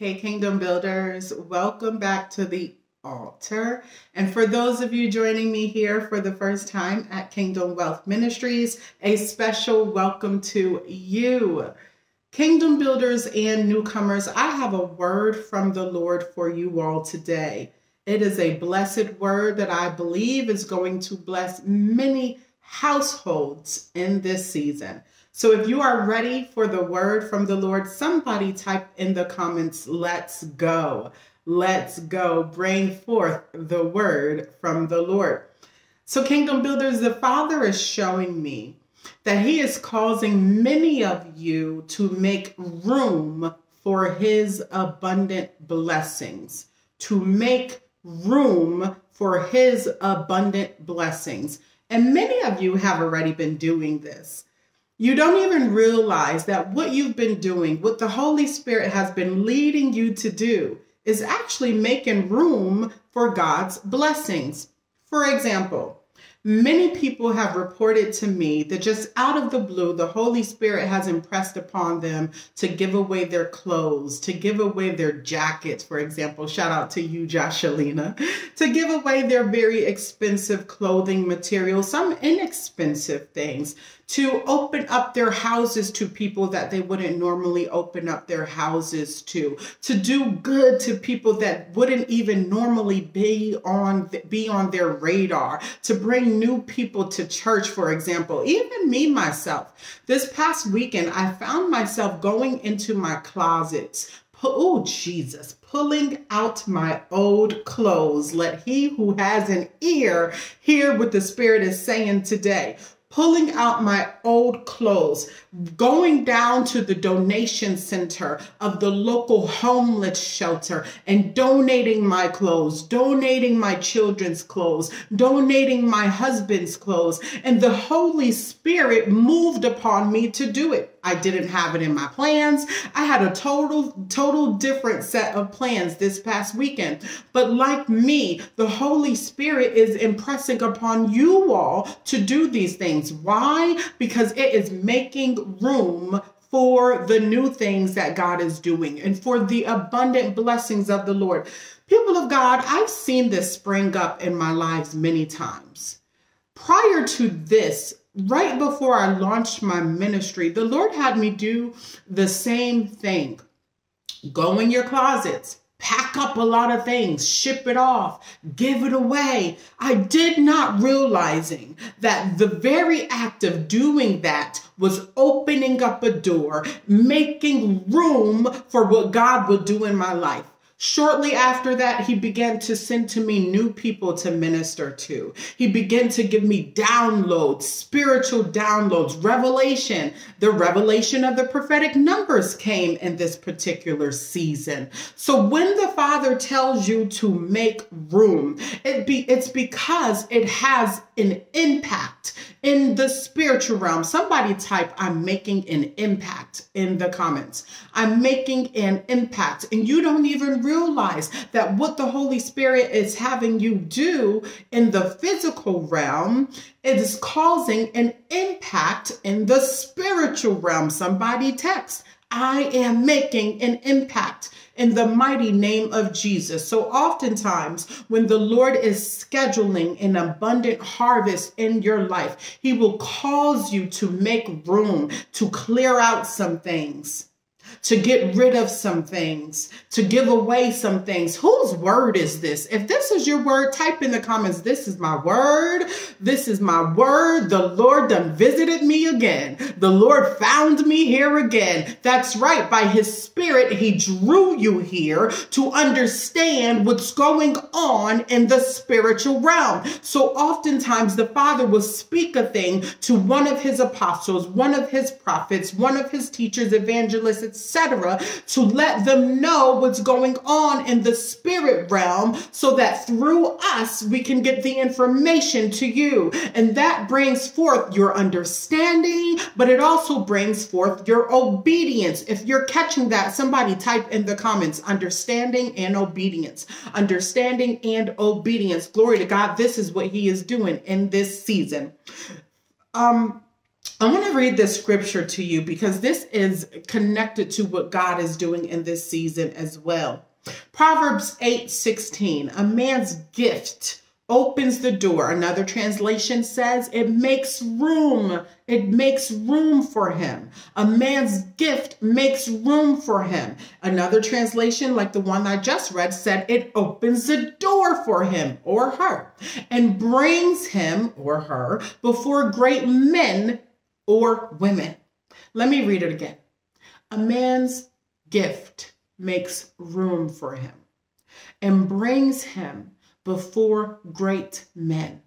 Hey, Kingdom Builders, welcome back to the altar. And for those of you joining me here for the first time at Kingdom Wealth Ministries, a special welcome to you. Kingdom builders and newcomers, I have a word from the Lord for you all today. It is a blessed word that I believe is going to bless many households in this season. So if you are ready for the word from the Lord, somebody type in the comments, let's go. Let's go. Bring forth the word from the Lord. So, Kingdom Builders, the Father is showing me that He is causing many of you to make room for His abundant blessings, to make room for His abundant blessings. And many of you have already been doing this. You don't even realize that what you've been doing, what the Holy Spirit has been leading you to do, is actually making room for God's blessings. For example, Many people have reported to me that just out of the blue, the Holy Spirit has impressed upon them to give away their clothes, to give away their jackets, for example. Shout out to you, Joshalina, to give away their very expensive clothing materials, some inexpensive things, to open up their houses to people that they wouldn't normally open up their houses to, to do good to people that wouldn't even normally be on be on their radar, to bring new people to church, for example. Even me myself, this past weekend, I found myself going into my closets oh Jesus, pulling out my old clothes. Let he who has an ear hear what the Spirit is saying today pulling out my old clothes, going down to the donation center of the local homeless shelter and donating my clothes, donating my children's clothes, donating my husband's clothes. And the Holy Spirit moved upon me to do it. I didn't have it in my plans. I had a total, total different set of plans this past weekend. But like me, the Holy Spirit is impressing upon you all to do these things. Why? Because it is making room for the new things that God is doing and for the abundant blessings of the Lord. People of God, I've seen this spring up in my lives many times. Prior to this, right before I launched my ministry, the Lord had me do the same thing. Go in your closets, pack up a lot of things, ship it off, give it away. I did not realizing that the very act of doing that was opening up a door, making room for what God would do in my life. Shortly after that, he began to send to me new people to minister to. He began to give me downloads, spiritual downloads, revelation. The revelation of the prophetic numbers came in this particular season. So when the Father tells you to make room, it be, it's because it has an impact in the spiritual realm. Somebody type, I'm making an impact in the comments. I'm making an impact. And you don't even realize that what the Holy Spirit is having you do in the physical realm is causing an impact in the spiritual realm. Somebody text, I am making an impact in the mighty name of Jesus. So oftentimes when the Lord is scheduling an abundant harvest in your life, he will cause you to make room to clear out some things to get rid of some things, to give away some things. Whose word is this? If this is your word, type in the comments, this is my word. This is my word. The Lord done visited me again. The Lord found me here again. That's right. By his spirit, he drew you here to understand what's going on in the spiritual realm. So oftentimes the Father will speak a thing to one of his apostles, one of his prophets, one of his teachers, evangelists, etc etc., to let them know what's going on in the spirit realm so that through us we can get the information to you. And that brings forth your understanding, but it also brings forth your obedience. If you're catching that, somebody type in the comments understanding and obedience. Understanding and obedience. Glory to God. This is what He is doing in this season. Um, I want to read this scripture to you because this is connected to what God is doing in this season as well. Proverbs 8 16, a man's gift opens the door. Another translation says it makes room. It makes room for him. A man's gift makes room for him. Another translation, like the one I just read, said it opens the door for him or her and brings him or her before great men or women. Let me read it again. A man's gift makes room for him and brings him before great men.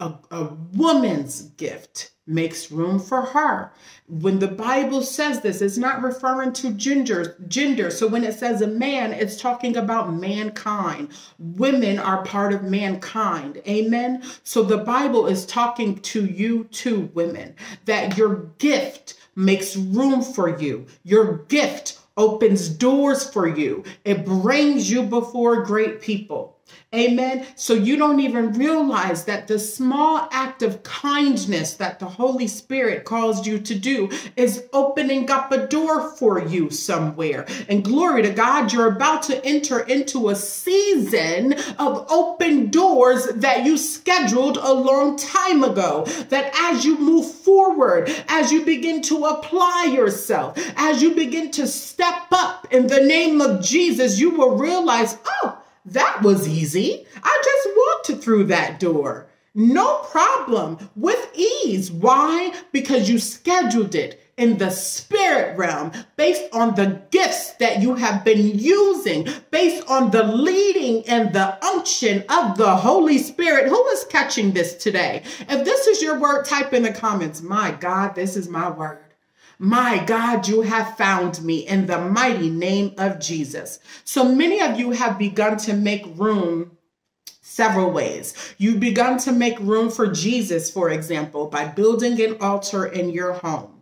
A, a, woman's gift makes room for her. When the Bible says this, it's not referring to gender, gender. So when it says a man, it's talking about mankind. Women are part of mankind. Amen. So the Bible is talking to you, to women, that your gift makes room for you. Your gift opens doors for you. It brings you before great people. Amen. So you don't even realize that the small act of kindness that the Holy Spirit calls you to do is opening up a door for you somewhere. And glory to God, you're about to enter into a season of open doors that you scheduled a long time ago. That as you move forward, as you begin to apply yourself, as you begin to step up in the name of Jesus, you will realize, oh, that was easy. I just walked through that door. No problem with ease. Why? Because you scheduled it in the spirit realm based on the gifts that you have been using, based on the leading and the unction of the Holy Spirit. Who is catching this today? If this is your word, type in the comments. My God, this is my word. My God, you have found me in the mighty name of Jesus. So many of you have begun to make room several ways. You've begun to make room for Jesus, for example, by building an altar in your home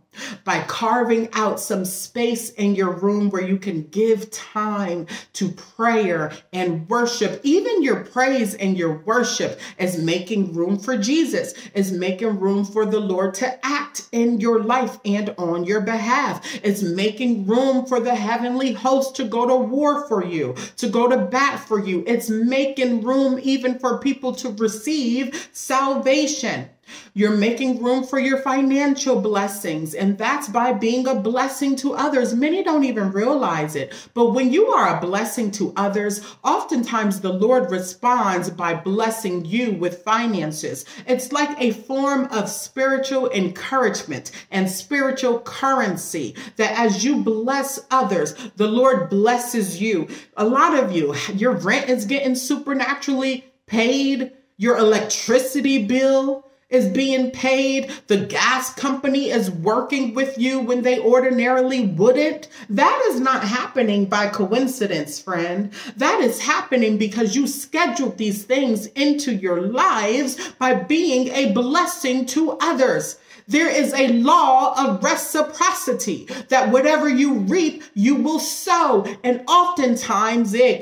by carving out some space in your room where you can give time to prayer and worship. Even your praise and your worship is making room for Jesus, is making room for the Lord to act in your life and on your behalf. It's making room for the heavenly host to go to war for you, to go to bat for you. It's making room even for people to receive salvation. You're making room for your financial blessings, and that's by being a blessing to others. Many don't even realize it, but when you are a blessing to others, oftentimes the Lord responds by blessing you with finances. It's like a form of spiritual encouragement and spiritual currency that as you bless others, the Lord blesses you. A lot of you, your rent is getting supernaturally paid, your electricity bill is being paid. The gas company is working with you when they ordinarily wouldn't. That is not happening by coincidence, friend. That is happening because you scheduled these things into your lives by being a blessing to others. There is a law of reciprocity that whatever you reap, you will sow. And oftentimes, eh,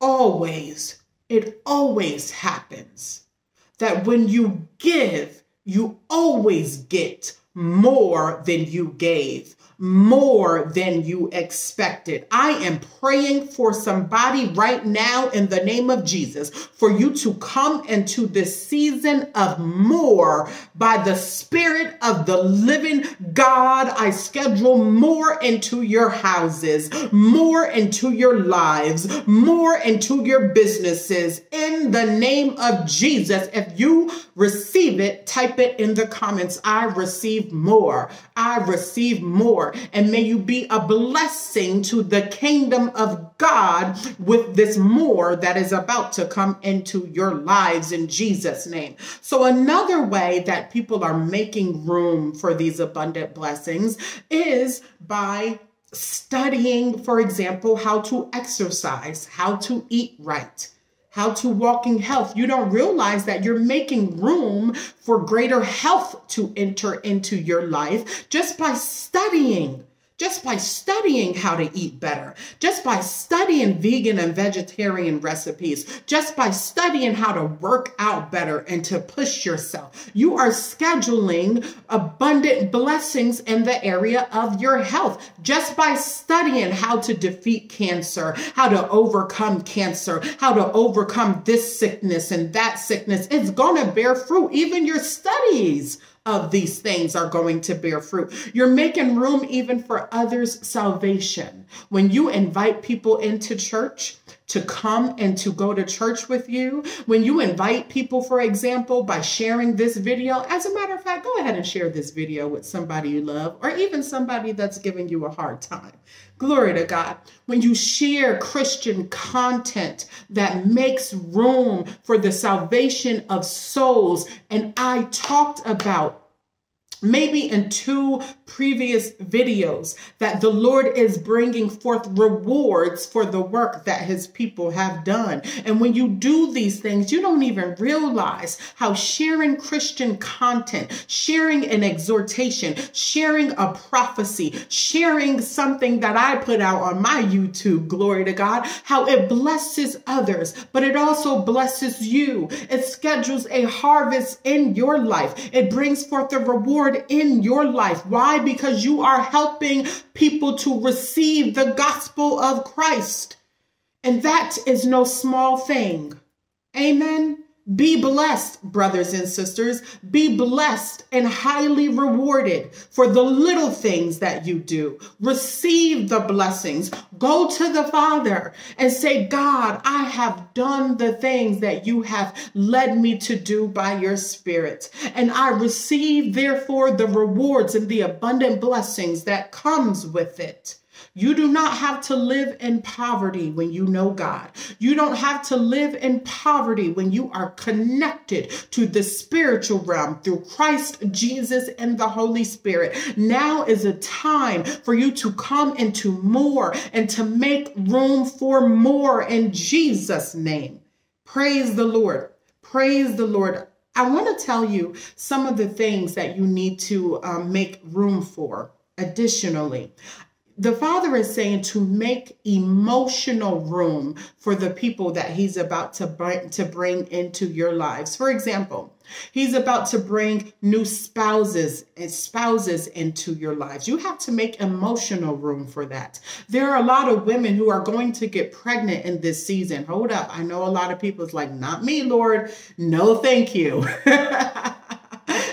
always it always happens that when you give, you always get more than you gave more than you expected. I am praying for somebody right now in the name of Jesus for you to come into this season of more by the Spirit of the living God. I schedule more into your houses, more into your lives, more into your businesses in the name of Jesus. If you receive it, type it in the comments. I receive more. I receive more. And may you be a blessing to the kingdom of God with this more that is about to come into your lives in Jesus' name. So, another way that people are making room for these abundant blessings is by studying, for example, how to exercise, how to eat right how to walk in health. You don't realize that you're making room for greater health to enter into your life just by studying just by studying how to eat better, just by studying vegan and vegetarian recipes, just by studying how to work out better and to push yourself. You are scheduling abundant blessings in the area of your health just by studying how to defeat cancer, how to overcome cancer, how to overcome this sickness and that sickness. It's going to bear fruit. Even your studies of these things are going to bear fruit. You're making room even for others' salvation. When you invite people into church, to come and to go to church with you. When you invite people, for example, by sharing this video, as a matter of fact, go ahead and share this video with somebody you love or even somebody that's giving you a hard time. Glory to God. When you share Christian content that makes room for the salvation of souls, and I talked about maybe in two previous videos that the Lord is bringing forth rewards for the work that his people have done. And when you do these things, you don't even realize how sharing Christian content, sharing an exhortation, sharing a prophecy, sharing something that I put out on my YouTube, glory to God, how it blesses others, but it also blesses you. It schedules a harvest in your life. It brings forth a reward in your life. Why? Because you are helping people to receive the gospel of Christ. And that is no small thing. Amen. Be blessed, brothers and sisters. Be blessed and highly rewarded for the little things that you do. Receive the blessings. Go to the Father and say, God, I have done the things that you have led me to do by your Spirit. And I receive, therefore, the rewards and the abundant blessings that comes with it. You do not have to live in poverty when you know God. You don't have to live in poverty when you are connected to the spiritual realm through Christ Jesus and the Holy Spirit. Now is a time for you to come into more and to make room for more in Jesus' name. Praise the Lord. Praise the Lord. I want to tell you some of the things that you need to um, make room for additionally the father is saying to make emotional room for the people that he's about to bring, to bring into your lives. For example, he's about to bring new spouses and spouses into your lives. You have to make emotional room for that. There are a lot of women who are going to get pregnant in this season. Hold up. I know a lot of people is like, not me, Lord. No, thank you.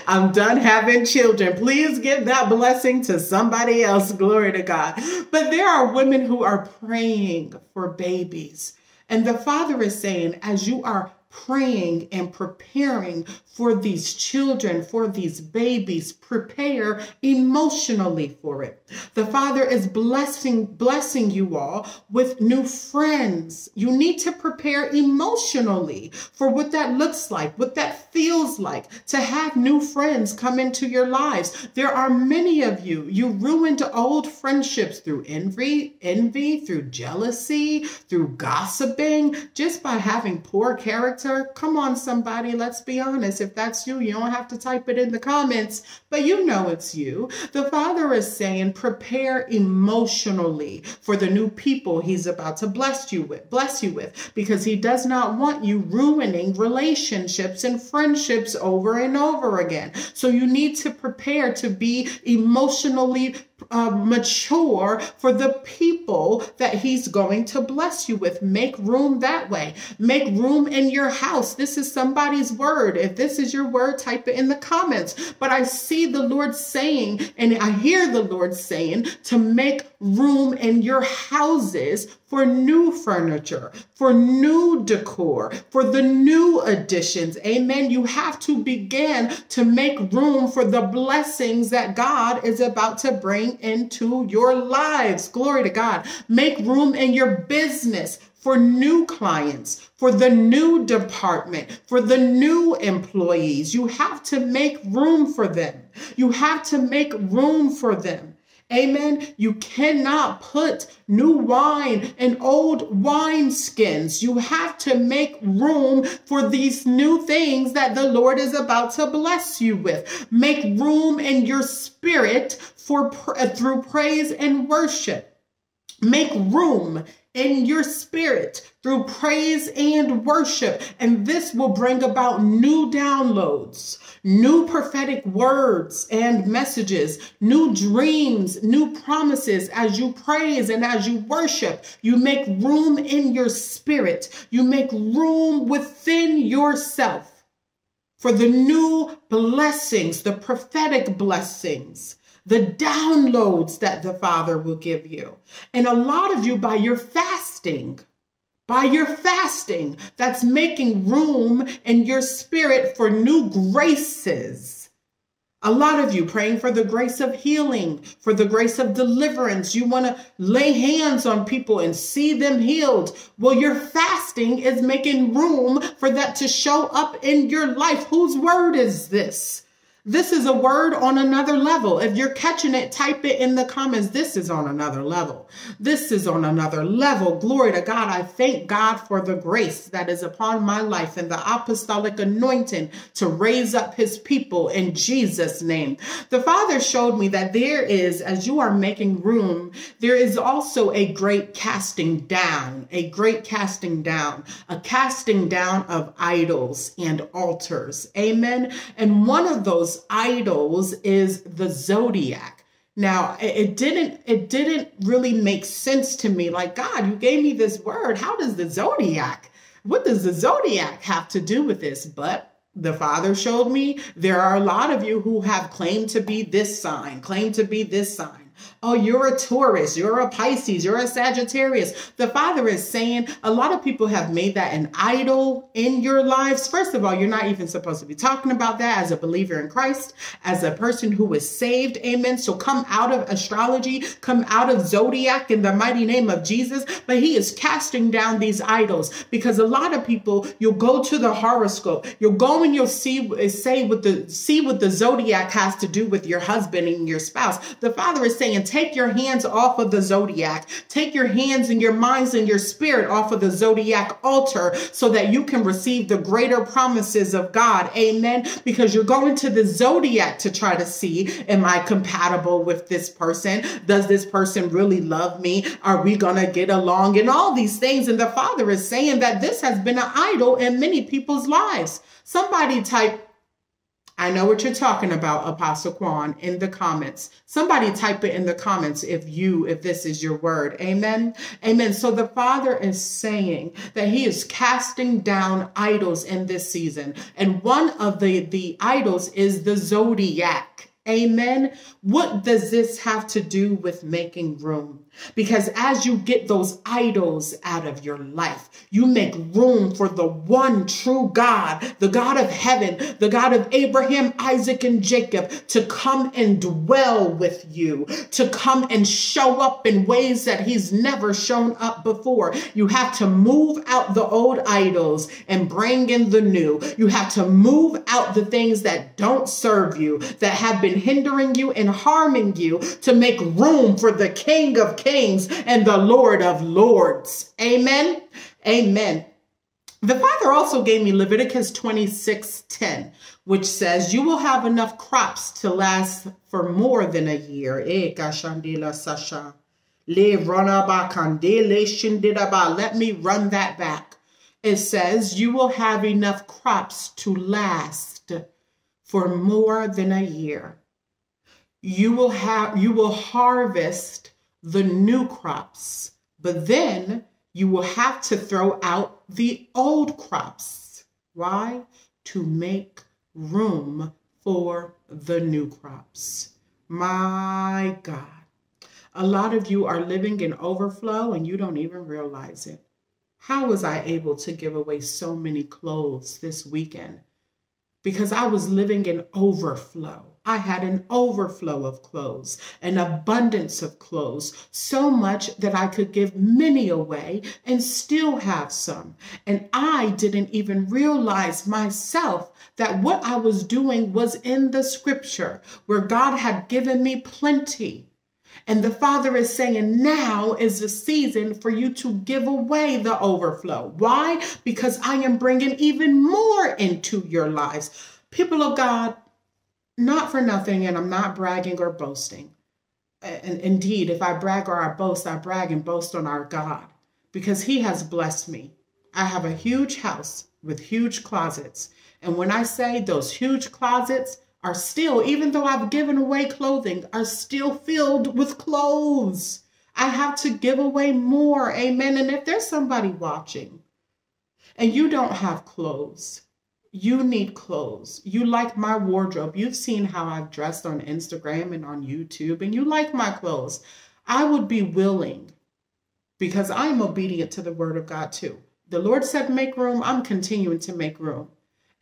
I'm done having children. Please give that blessing to somebody else. Glory to God. But there are women who are praying for babies. And the Father is saying, as you are praying and preparing for these children, for these babies, prepare emotionally for it. The Father is blessing blessing you all with new friends. You need to prepare emotionally for what that looks like, what that feels like to have new friends come into your lives. There are many of you. You ruined old friendships through envy, envy, through jealousy, through gossiping, just by having poor character. Come on, somebody, let's be honest. If that's you, you don't have to type it in the comments, but you know it's you. The Father is saying, prepare emotionally for the new people He's about to bless you with, bless you with, because He does not want you ruining relationships and friendships over and over again. So you need to prepare to be emotionally uh, mature for the people that he's going to bless you with. Make room that way. Make room in your house. This is somebody's word. If this is your word, type it in the comments. But I see the Lord saying, and I hear the Lord saying to make room in your houses for new furniture, for new decor, for the new additions. Amen. You have to begin to make room for the blessings that God is about to bring into your lives. Glory to God. Make room in your business for new clients, for the new department, for the new employees. You have to make room for them. You have to make room for them. Amen. You cannot put new wine in old wine skins. You have to make room for these new things that the Lord is about to bless you with. Make room in your spirit for through praise and worship. Make room in your spirit through praise and worship. And this will bring about new downloads, new prophetic words and messages, new dreams, new promises as you praise and as you worship. You make room in your spirit, you make room within yourself for the new blessings, the prophetic blessings the downloads that the Father will give you. And a lot of you, by your fasting, by your fasting, that's making room in your spirit for new graces. A lot of you praying for the grace of healing, for the grace of deliverance. You want to lay hands on people and see them healed. Well, your fasting is making room for that to show up in your life. Whose word is this? This is a word on another level. If you're catching it, type it in the comments. This is on another level. This is on another level. Glory to God. I thank God for the grace that is upon my life and the apostolic anointing to raise up his people in Jesus' name. The Father showed me that there is, as you are making room, there is also a great casting down, a great casting down, a casting down of idols and altars. Amen. And one of those idols is the zodiac. Now, it didn't it didn't really make sense to me. Like, God, you gave me this word. How does the zodiac? What does the zodiac have to do with this? But the father showed me there are a lot of you who have claimed to be this sign, claim to be this sign. Oh, you're a Taurus, you're a Pisces, you're a Sagittarius. The Father is saying a lot of people have made that an idol in your lives. First of all, you're not even supposed to be talking about that as a believer in Christ, as a person who is saved. Amen. So come out of astrology, come out of zodiac in the mighty name of Jesus. But he is casting down these idols because a lot of people, you'll go to the horoscope, you'll go and you'll see, say what the, see what the zodiac has to do with your husband and your spouse. The Father is saying, take your hands off of the zodiac. Take your hands and your minds and your spirit off of the zodiac altar so that you can receive the greater promises of God. Amen. Because you're going to the zodiac to try to see, am I compatible with this person? Does this person really love me? Are we going to get along? And all these things. And the Father is saying that this has been an idol in many people's lives. Somebody type I know what you're talking about, Apostle Quan, in the comments. Somebody type it in the comments if you, if this is your word. Amen. Amen. So the Father is saying that He is casting down idols in this season. And one of the, the idols is the zodiac. Amen. What does this have to do with making room? Because as you get those idols out of your life, you make room for the one true God, the God of heaven, the God of Abraham, Isaac, and Jacob, to come and dwell with you, to come and show up in ways that he's never shown up before. You have to move out the old idols and bring in the new. You have to move out the things that don't serve you, that have been hindering you and harming you to make room for the King of kings and the Lord of lords. Amen. Amen. The Father also gave me Leviticus 26 10, which says, You will have enough crops to last for more than a year. Eh, Let me run that back. It says, You will have enough crops to last for more than a year. You will have you will harvest the new crops, but then you will have to throw out the old crops. Why? To make room for the new crops. My God. A lot of you are living in overflow and you don't even realize it. How was I able to give away so many clothes this weekend? Because I was living in overflow. I had an overflow of clothes, an abundance of clothes, so much that I could give many away and still have some. And I didn't even realize myself that what I was doing was in the scripture where God had given me plenty. And the Father is saying, now is the season for you to give away the overflow. Why? Because I am bringing even more into your lives. People of God, not for nothing, and I'm not bragging or boasting. And indeed, if I brag or I boast, I brag and boast on our God because He has blessed me. I have a huge house with huge closets. And when I say those huge closets, are still, even though I've given away clothing, are still filled with clothes. I have to give away more. Amen. And if there's somebody watching and you don't have clothes, you need clothes. You like my wardrobe. You've seen how I've dressed on Instagram and on YouTube, and you like my clothes. I would be willing because I'm obedient to the word of God too. The Lord said, make room. I'm continuing to make room.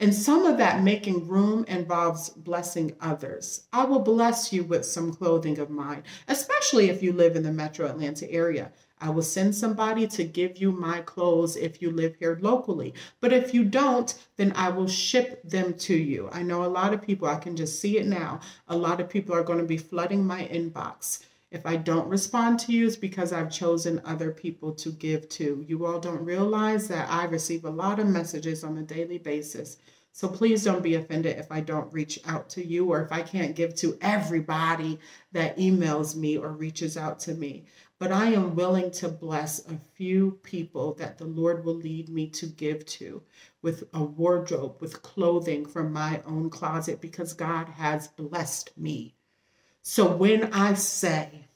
And some of that making room involves blessing others. I will bless you with some clothing of mine, especially if you live in the metro Atlanta area. I will send somebody to give you my clothes if you live here locally. But if you don't, then I will ship them to you. I know a lot of people, I can just see it now. A lot of people are going to be flooding my inbox. If I don't respond to you, it's because I've chosen other people to give to. You all don't realize that I receive a lot of messages on a daily basis. So please don't be offended if I don't reach out to you or if I can't give to everybody that emails me or reaches out to me. But I am willing to bless a few people that the Lord will lead me to give to with a wardrobe, with clothing from my own closet because God has blessed me. So when I say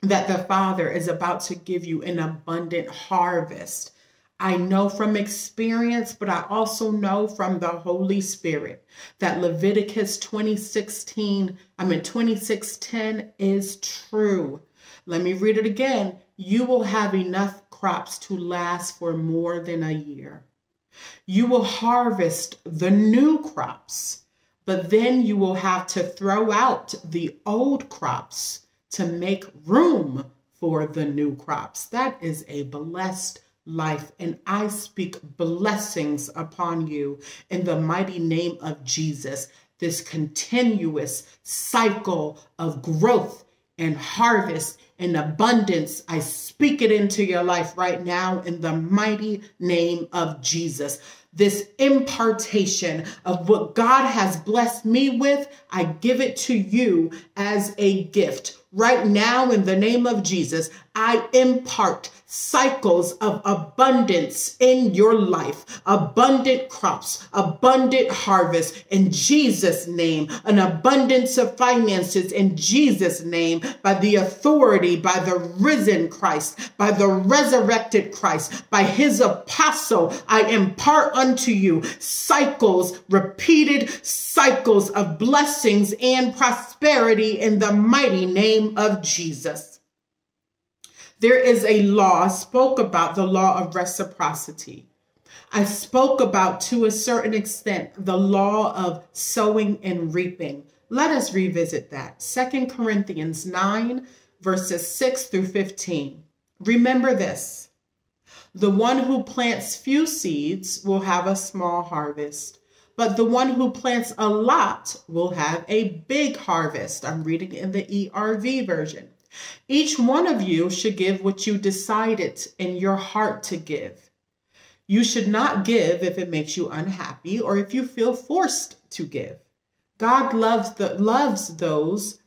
that the Father is about to give you an abundant harvest, I know from experience, but I also know from the Holy Spirit that Leviticus 2016, I mean 2610 is true. Let me read it again. You will have enough crops to last for more than a year. You will harvest the new crops but then you will have to throw out the old crops to make room for the new crops. That is a blessed life. And I speak blessings upon you in the mighty name of Jesus. This continuous cycle of growth and harvest and abundance. I speak it into your life right now in the mighty name of Jesus this impartation of what God has blessed me with, I give it to you as a gift. Right now, in the name of Jesus, I impart cycles of abundance in your life, abundant crops, abundant harvest in Jesus' name, an abundance of finances in Jesus' name, by the authority, by the risen Christ, by the resurrected Christ, by his apostle, I impart unto you cycles, repeated cycles of blessings and prosperity in the mighty name of Jesus. There is a law, I spoke about the law of reciprocity. I spoke about, to a certain extent, the law of sowing and reaping. Let us revisit that. Second Corinthians 9, verses 6 through 15. Remember this. The one who plants few seeds will have a small harvest, but the one who plants a lot will have a big harvest. I'm reading in the ERV version. Each one of you should give what you decided in your heart to give. You should not give if it makes you unhappy or if you feel forced to give. God loves the loves those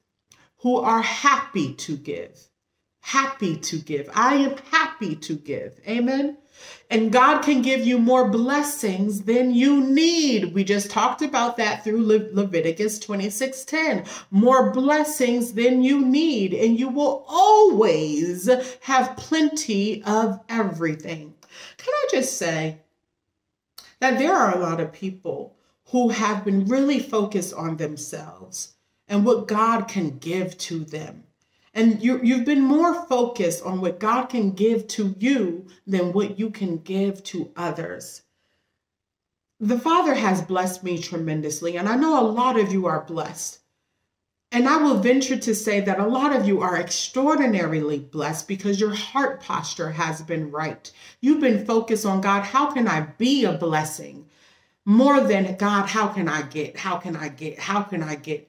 who are happy to give. Happy to give. I am happy to give. Amen. And God can give you more blessings than you need. We just talked about that through Le Leviticus 26:10. More blessings than you need, and you will always have plenty of everything. Can I just say that there are a lot of people who have been really focused on themselves and what God can give to them. And you, you've been more focused on what God can give to you than what you can give to others. The Father has blessed me tremendously, and I know a lot of you are blessed. And I will venture to say that a lot of you are extraordinarily blessed because your heart posture has been right. You've been focused on God, how can I be a blessing? More than God, how can I get? How can I get? How can I get?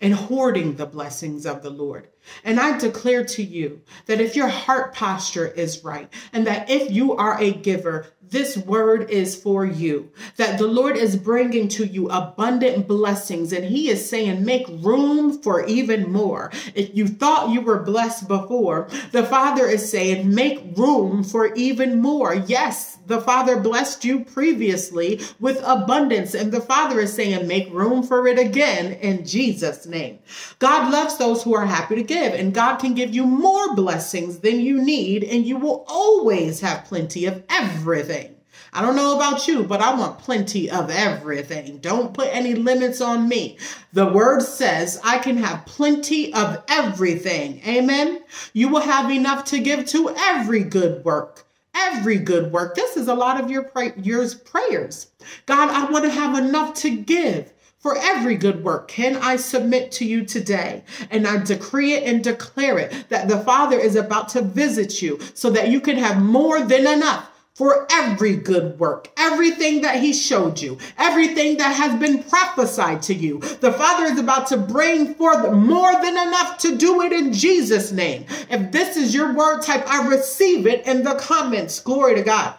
And hoarding the blessings of the Lord. And I declare to you that if your heart posture is right and that if you are a giver, this word is for you. That the Lord is bringing to you abundant blessings and He is saying, make room for even more. If you thought you were blessed before, the Father is saying, make room for even more. Yes, the Father blessed you previously with abundance, and the Father is saying, make room for it again in Jesus' name. God loves those who are happy to give, and God can give you more blessings than you need, and you will always have plenty of everything. I don't know about you, but I want plenty of everything. Don't put any limits on me. The word says I can have plenty of everything. Amen. You will have enough to give to every good work every good work. This is a lot of your your prayers. God, I want to have enough to give for every good work can I submit to you today. And I decree it and declare it that the Father is about to visit you so that you can have more than enough for every good work, everything that he showed you, everything that has been prophesied to you. The Father is about to bring forth more than enough to do it in Jesus' name. If this is your word type, I receive it in the comments. Glory to God.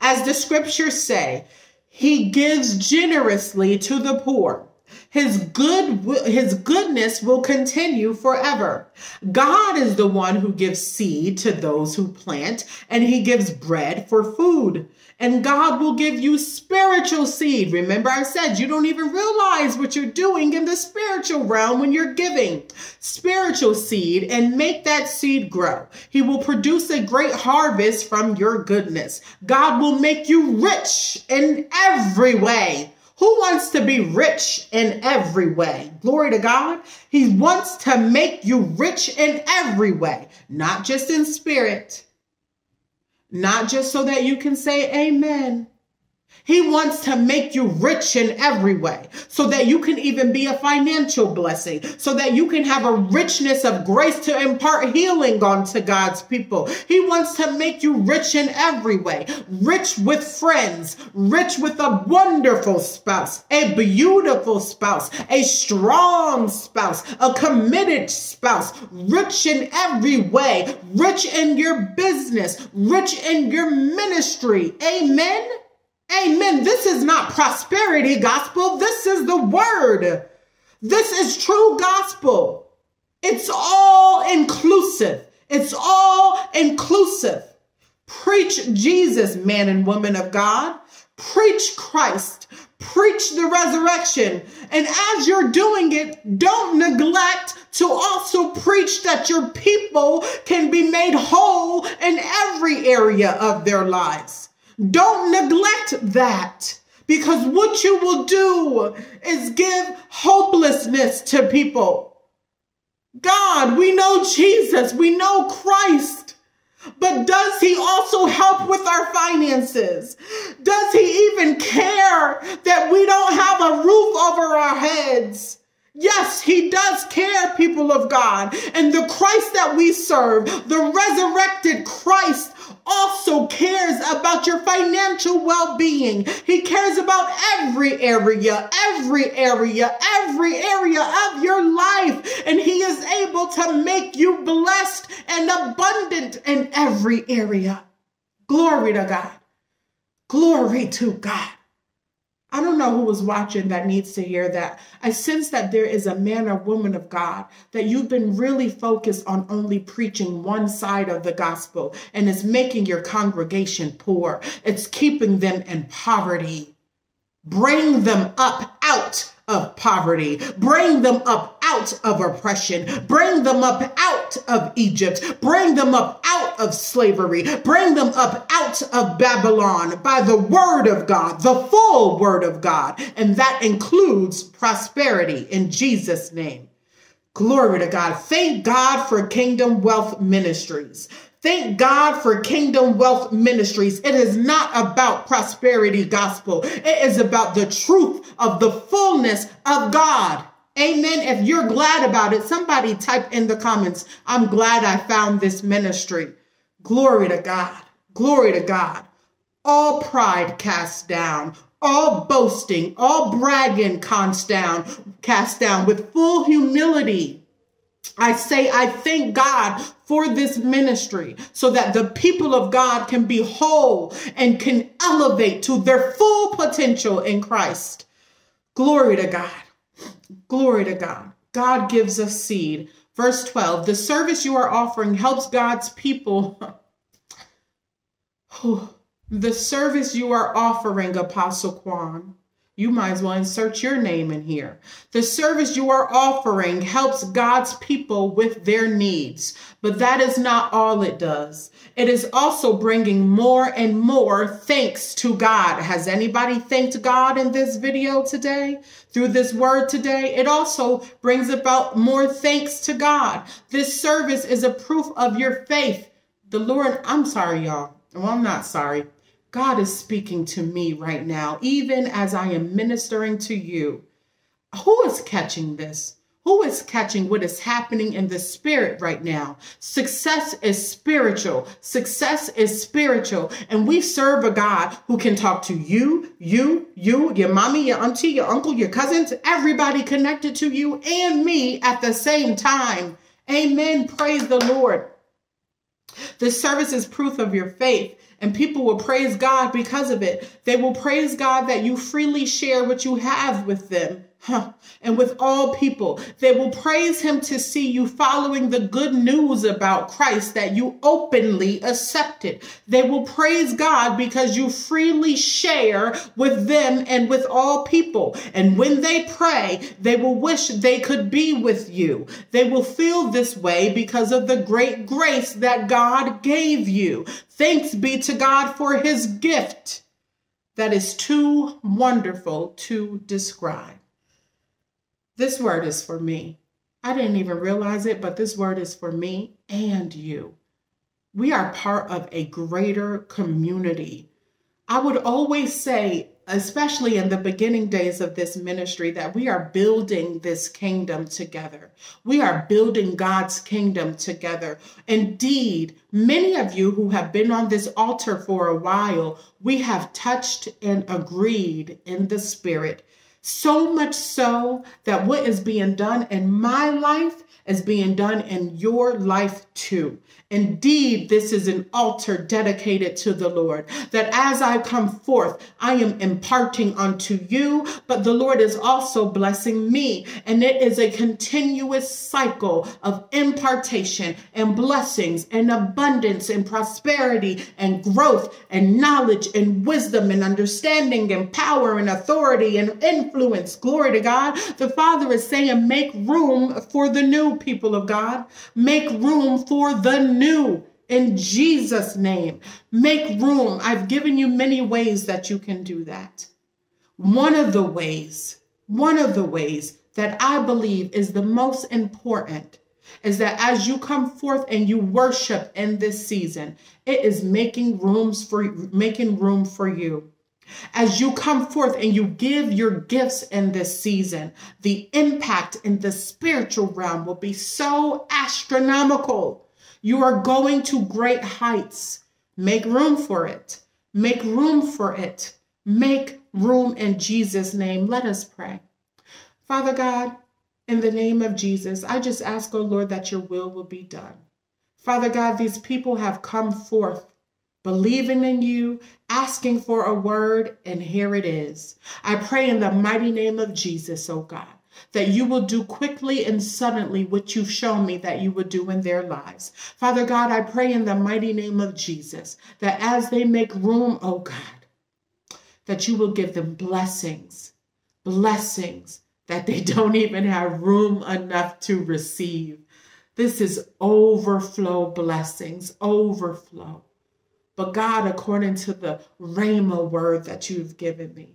As the scriptures say, he gives generously to the poor. His good his goodness will continue forever. God is the one who gives seed to those who plant and he gives bread for food. And God will give you spiritual seed. Remember I said you don't even realize what you're doing in the spiritual realm when you're giving spiritual seed and make that seed grow. He will produce a great harvest from your goodness. God will make you rich in every way who wants to be rich in every way? Glory to God. He wants to make you rich in every way, not just in spirit, not just so that you can say amen, he wants to make you rich in every way so that you can even be a financial blessing, so that you can have a richness of grace to impart healing onto God's people. He wants to make you rich in every way, rich with friends, rich with a wonderful spouse, a beautiful spouse, a strong spouse, a committed spouse, rich in every way, rich in your business, rich in your ministry. Amen. Amen. This is not prosperity gospel. This is the word. This is true gospel. It's all inclusive. It's all inclusive. Preach Jesus, man and woman of God. Preach Christ. Preach the resurrection. And as you're doing it, don't neglect to also preach that your people can be made whole in every area of their lives. Don't neglect that because what you will do is give hopelessness to people. God, we know Jesus, we know Christ, but does he also help with our finances? Does he even care that we don't have a roof over our heads? Yes, he does care, people of God. And the Christ that we serve, the resurrected Christ, also cares about your financial well-being. He cares about every area, every area, every area of your life. And he is able to make you blessed and abundant in every area. Glory to God. Glory to God. I don't know who was watching that needs to hear that. I sense that there is a man or woman of God that you've been really focused on only preaching one side of the gospel and it's making your congregation poor. It's keeping them in poverty. Bring them up out of poverty. Bring them up out of oppression. Bring them up out of Egypt. Bring them up out of slavery. Bring them up out of Babylon by the word of God, the full word of God. And that includes prosperity in Jesus' name. Glory to God. Thank God for Kingdom Wealth Ministries. Thank God for Kingdom Wealth Ministries. It is not about prosperity gospel. It is about the truth of the fullness of God. Amen. If you're glad about it, somebody type in the comments, I'm glad I found this ministry. Glory to God. Glory to God. All pride cast down, all boasting, all bragging cast down, cast down with full humility I say, I thank God for this ministry so that the people of God can be whole and can elevate to their full potential in Christ. Glory to God. Glory to God. God gives us seed. Verse 12 The service you are offering helps God's people. the service you are offering, Apostle Quan, you might as well insert your name in here. The service you are offering helps God's people with their needs, but that is not all it does. It is also bringing more and more thanks to God. Has anybody thanked God in this video today? Through this word today? It also brings about more thanks to God. This service is a proof of your faith. The Lord, I'm sorry, y'all. Well, I'm not sorry. God is speaking to me right now, even as I am ministering to you. Who is catching this? Who is catching what is happening in the spirit right now? Success is spiritual. Success is spiritual. And we serve a God who can talk to you, you, you, your mommy, your auntie, your uncle, your cousins, everybody connected to you and me at the same time. Amen. Praise the Lord. This service is proof of your faith and people will praise God because of it. They will praise God that you freely share what you have with them. Huh. And with all people, they will praise him to see you following the good news about Christ that you openly accepted. They will praise God because you freely share with them and with all people. And when they pray, they will wish they could be with you. They will feel this way because of the great grace that God gave you. Thanks be to God for his gift that is too wonderful to describe. This word is for me. I didn't even realize it, but this word is for me and you. We are part of a greater community. I would always say, especially in the beginning days of this ministry, that we are building this kingdom together. We are building God's kingdom together. Indeed, many of you who have been on this altar for a while, we have touched and agreed in the spirit so much so that what is being done in my life is being done in your life too. Indeed, this is an altar dedicated to the Lord, that as I come forth, I am imparting unto you, but the Lord is also blessing me. And it is a continuous cycle of impartation and blessings and abundance and prosperity and growth and knowledge and wisdom and understanding and power and authority and influence. Glory to God. The Father is saying, make room for the new people of God. Make room for the new in Jesus' name. Make room. I've given you many ways that you can do that. One of the ways, one of the ways that I believe is the most important is that as you come forth and you worship in this season, it is making rooms for making room for you. As you come forth and you give your gifts in this season, the impact in the spiritual realm will be so astronomical you are going to great heights. Make room for it. Make room for it. Make room in Jesus' name. Let us pray. Father God, in the name of Jesus, I just ask, oh Lord, that your will will be done. Father God, these people have come forth believing in you, asking for a word, and here it is. I pray in the mighty name of Jesus, oh God that you will do quickly and suddenly what you've shown me that you would do in their lives. Father God, I pray in the mighty name of Jesus that as they make room, oh God, that you will give them blessings, blessings that they don't even have room enough to receive. This is overflow blessings, overflow. But God, according to the Rhema word that you've given me,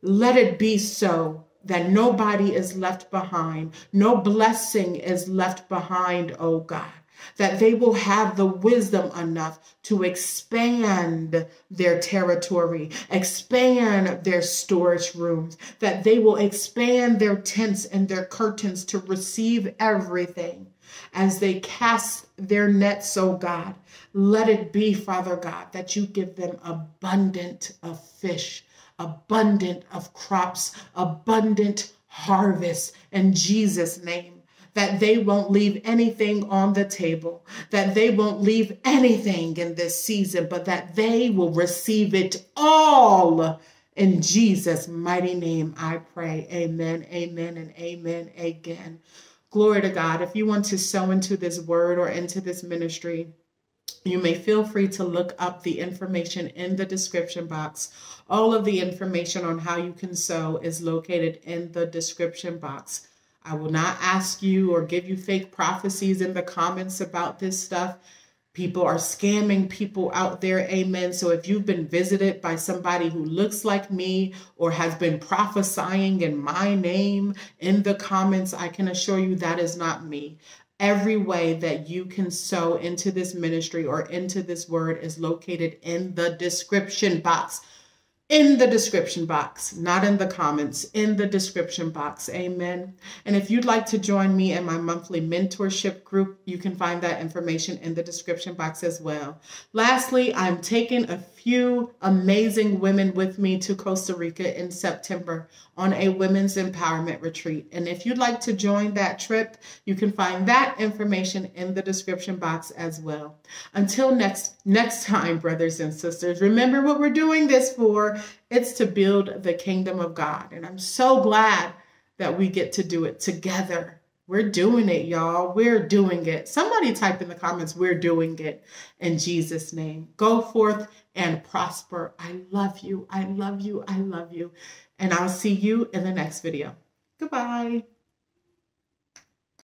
let it be so that nobody is left behind. No blessing is left behind, oh God. That they will have the wisdom enough to expand their territory, expand their storage rooms, that they will expand their tents and their curtains to receive everything as they cast their nets, oh God. Let it be, Father God, that you give them abundant of fish abundant of crops, abundant harvest in Jesus' name. that they won't leave anything on the table, that they won't leave anything in this season, but that they will receive it all. In Jesus' mighty name, I pray. Amen, amen, and amen again. Glory to God. If you want to sow into this word or into this ministry, you may feel free to look up the information in the description box. All of the information on how you can sow is located in the description box. I will not ask you or give you fake prophecies in the comments about this stuff. People are scamming people out there. Amen. So if you've been visited by somebody who looks like me or has been prophesying in my name in the comments, I can assure you that is not me. Every way that you can sow into this ministry or into this word is located in the description box in the description box, not in the comments, in the description box. Amen. And if you'd like to join me in my monthly mentorship group, you can find that information in the description box as well. Lastly, I'm taking a few amazing women with me to Costa Rica in September on a women's empowerment retreat. And if you'd like to join that trip, you can find that information in the description box as well. Until next next time, brothers and sisters, remember what we're doing this for. It's to build the kingdom of God. And I'm so glad that we get to do it together we're doing it, y'all. We're doing it. Somebody type in the comments, we're doing it in Jesus' name. Go forth and prosper. I love you. I love you. I love you. And I'll see you in the next video. Goodbye.